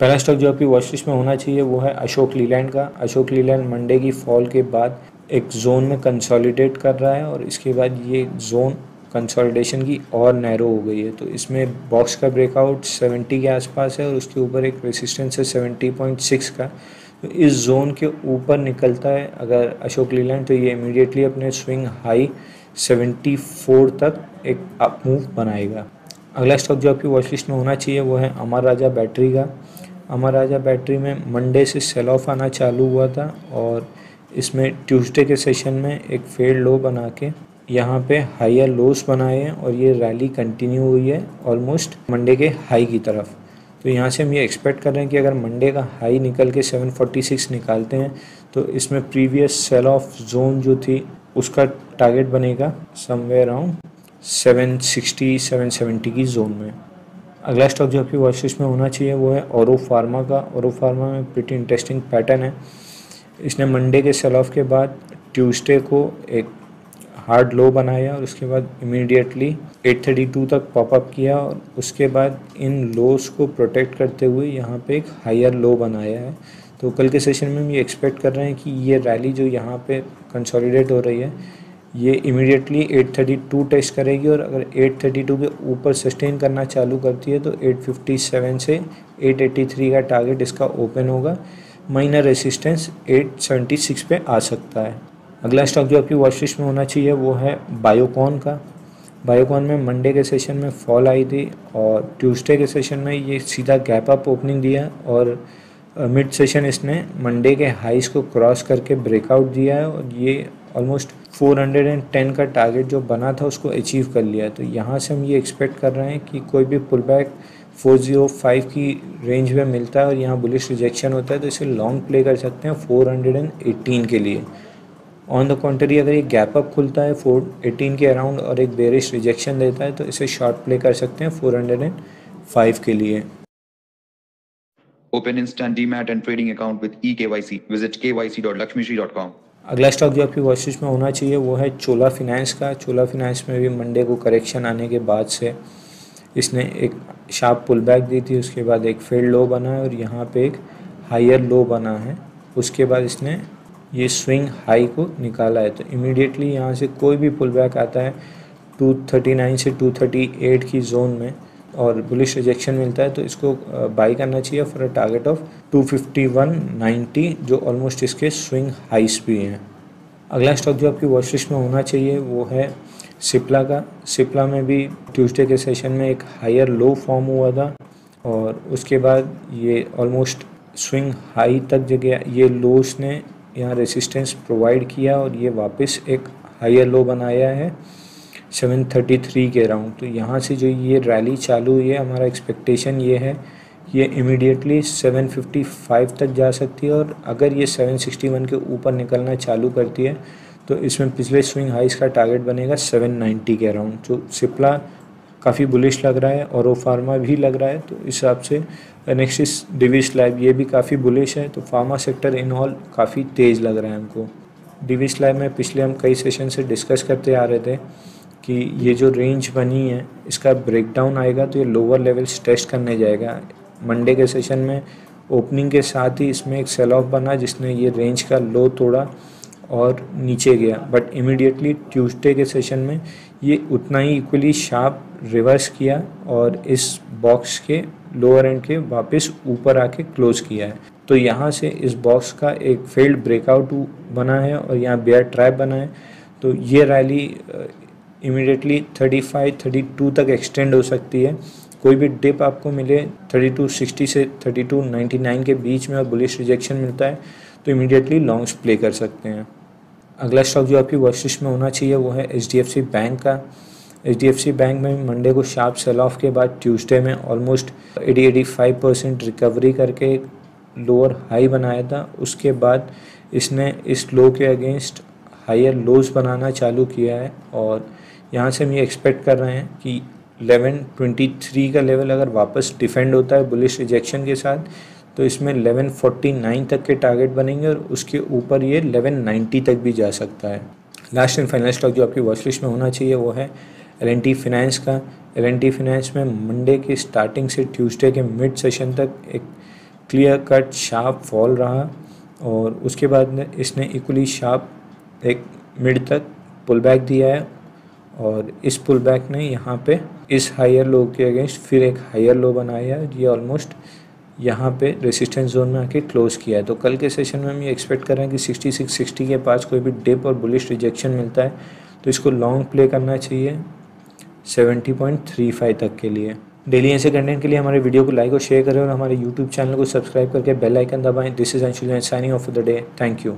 पहला स्टॉक जो आपकी वॉच लिस्ट में होना चाहिए, वो है अशोक लीलैंड का। अशोक लीलैंड मंडे की फॉल के बाद एक जोन में कंसोलिडेट कर रहा है और इसके बाद ये जोन कंसोलिडेशन की और नैरो हो गई है। तो इसमें बॉक्स का ब्रेकआउट 70 के आसपास है और उसके ऊपर एक रेसिस्टेंस है 70.6 का। तो इस जोन के ऊपर निकलता है अगर अशोक लीलैंड तो ये इमीडिएटली अपने स्विंग हाई 74 तक एक अप मूव बनाएगा। अगला स्टॉक जो आपकी वॉच लिस्ट में होना चाहिए, वो है अमर राजा बैटरी का। अमर राजा बैटरी में मंडे से सेल ऑफ़ आना चालू हुआ था और इसमें ट्यूसडे के सेशन में एक फेड लो बना के यहाँ पे हायर लोस बनाए हैं और ये रैली कंटिन्यू हुई है ऑलमोस्ट मंडे के हाई की तरफ़। तो यहाँ से हम ये एक्सपेक्ट कर रहे हैं कि अगर मंडे का हाई निकल के 746 निकालते हैं तो इसमें प्रीवियस सेल ऑफ़ जोन जो थी, उसका टारगेट बनेगा समवेयर अराउंड 760 770 की जोन में। अगला स्टॉक जो आपकी वॉच लिस्ट में होना चाहिए वो है औरो फार्मा का। औरो फार्मा में प्रिटी इंटरेस्टिंग पैटर्न है। इसने मंडे के सेल ऑफ़ के बाद ट्यूसडे को एक हार्ड लो बनाया और उसके बाद इमीडिएटली 832 तक पॉपअप किया और उसके बाद इन लोस को प्रोटेक्ट करते हुए यहाँ पे एक हायर लो बनाया है। तो कल के सेशन में हम ये एक्सपेक्ट कर रहे हैं कि ये रैली जो यहाँ पे कंसोलिडेट हो रही है ये इमीडिएटली 832 टेस्ट करेगी और अगर 832 के ऊपर सस्टेन करना चालू करती है तो 857 से 883 का टारगेट इसका ओपन होगा। माइनर रेसिस्टेंस 876 पे आ सकता है। अगला स्टॉक जो आपकी लिस्ट में होना चाहिए वो है बायोकॉन का। बायोकॉन में मंडे के सेशन में फॉल आई थी और ट्यूसडे के सेशन में ये सीधा गैप अप ओपनिंग दिया और मिड सेशन इसने मंडे के हाइस को क्रॉस करके ब्रेकआउट दिया है और ये ऑलमोस्ट 410 का टारगेट जो बना था, उसको अचीव कर लिया तो यहाँ से हम ये एक्सपेक्ट कर रहे हैं कि कोई भी पुल बैक 405 की रेंज में मिलता है और यहाँ बुलिश रिजेक्शन होता है तो इसे लॉन्ग प्ले कर सकते हैं 418 के लिए ऑन द कॉन्ट्री अगर ये गैप अप खुलता है 418 के अराउंड और एक बेरिश रिजेक्शन देता है तो इसे शॉर्ट प्ले कर सकते हैं 405 के लिए Open instant DMAT and trading account with eKYC. Visit kyc.lakshmishri.com. अगला स्टॉक जो आपकी लिस्ट में होना चाहिए वो है चोला फिनेंस का। चोला फिनेंस में भी मंडे को करेक्शन आने के बाद से इसने एक शार्प पुल बैक दी थी, उसके बाद एक फ़ील्ड लो बना है और यहाँ पे एक हायर लो बना है। उसके बाद इसने ये स्विंग हाई को निकाला है। तो इमीडिएटली यहाँ से कोई भी पुल बैक आता है 239 से 238 की जोन में और बुलिश रिजेक्शन मिलता है तो इसको बाई करना चाहिए फॉर अ टारगेट ऑफ़ 251.90 जो ऑलमोस्ट इसके स्विंग हाइस भी हैं। अगला स्टॉक जो आपकी वॉच लिस्ट में होना चाहिए, वो है सिप्ला का। सिप्ला में भी ट्यूसडे के सेशन में एक हायर लो फॉर्म हुआ था और उसके बाद ये ऑलमोस्ट स्विंग हाई तक जगह, ये लोस ने यहाँ रेसिस्टेंस प्रोवाइड किया और ये वापस एक हायर लो बनाया है। 733 के अराउंड तो यहाँ से जो ये रैली चालू हुई है, हमारा एक्सपेक्टेशन ये है, ये इमीडिएटली 755 तक जा सकती है और अगर ये 761 के ऊपर निकलना चालू करती है तो इसमें पिछले स्विंग हाइस का टारगेट बनेगा 790 के अराउंड जो सिप्ला काफ़ी बुलिश लग रहा है और फार्मा भी लग रहा है तो इस हिसाब से नेक्स्ट इस डिविस लैब ये भी काफ़ी बुलिश है तो फार्मा सेक्टर इन ऑल काफ़ी तेज़ लग रहा है हमको। डिविस लैब में पिछले हम कई सेशन से डिस्कस करते आ रहे थे कि ये जो रेंज बनी है, इसका ब्रेकडाउन आएगा तो ये लोअर लेवल्स टेस्ट करने जाएगा। मंडे के सेशन में ओपनिंग के साथ ही इसमें एक सेल ऑफ़ बना जिसने ये रेंज का लो तोड़ा और नीचे गया। बट इमीडिएटली ट्यूसडे के सेशन में ये उतना ही इक्वली शार्प रिवर्स किया और इस बॉक्स के लोअर एंड के वापस ऊपर आके क्लोज किया है। तो यहाँ से इस बॉक्स का एक फेल्ड ब्रेकआउट बना है और यहाँ बेयर ट्रैप बना है। तो ये रैली इमीडिएटली 35 32 तक एक्सटेंड हो सकती है। कोई भी डिप आपको मिले 3260 से 3299 के बीच में और बुलिश रिजेक्शन मिलता है तो इमीडिएटली लॉन्ग्स प्ले कर सकते हैं। अगला स्टॉक जो आपकी लिस्ट में होना चाहिए, वो है एच बैंक का। H D F C bank में मंडे को शार्प सेल ऑफ़ के बाद ट्यूसडे में ऑलमोस्ट 80 85 परसेंट रिकवरी करके लोअर हाई बनाया था। उसके बाद इसने इस लो के अगेंस्ट हायर लोज बनाना चालू किया है और यहाँ से हम ये एक्सपेक्ट कर रहे हैं कि 1123 का लेवल अगर वापस डिफेंड होता है बुलिश रिजेक्शन के साथ तो इसमें 1149 तक के टारगेट बनेंगे और उसके ऊपर ये 1190 तक भी जा सकता है। लास्ट एंड फाइनल स्टॉक जो आपकी वॉच लिस्ट में होना चाहिए वो है एल फाइनेंस का। एल फाइनेंस में मंडे की स्टार्टिंग से ट्यूसडे के मिड सेशन तक एक क्लियर कट शार्प फॉल रहा और उसके बाद इसने इक्वली शार्प एक मिड तक पुल बैक दिया है। और इस पुल बैक ने यहाँ पे इस हायर लो के अगेंस्ट फिर एक हायर लो बनाया है। ये ऑलमोस्ट यहाँ पे रेसिस्टेंस जोन में आके क्लोज किया है। तो कल के सेशन में हम ये एक्सपेक्ट कर रहे हैं कि 66 60 के पास कोई भी डिप और बुलिश रिजेक्शन मिलता है तो इसको लॉन्ग प्ले करना चाहिए 70.35 तक के लिए। डेली ऐसे कंटेंट के लिए हमारे वीडियो को लाइक और शेयर करें और हमारे यूट्यूब चैनल को सब्सक्राइब करके बेल आइकन दबाएँ। This is Anshul signing off the day thank you